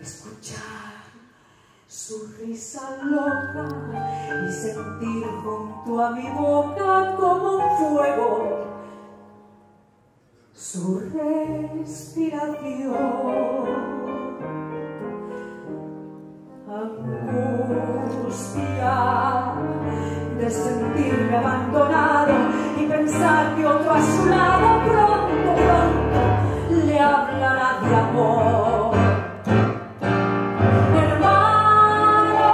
Escuchar su risa loca y sentir junto a mi boca como un fuego su respiración. Angustia de sentirme abandonado y pensar que otro a su lado pronto, pronto le hablará de amor. Hermano,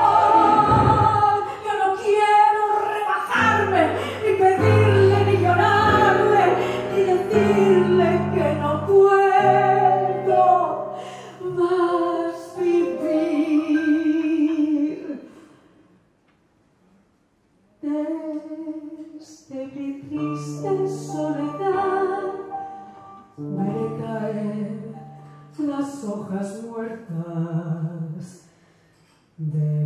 yo no quiero rebajarme, ni pedirle, ni llorarle, ni decirle que no puedo más vivir. Desde mi triste soledad. Veré caer las hojas muertas de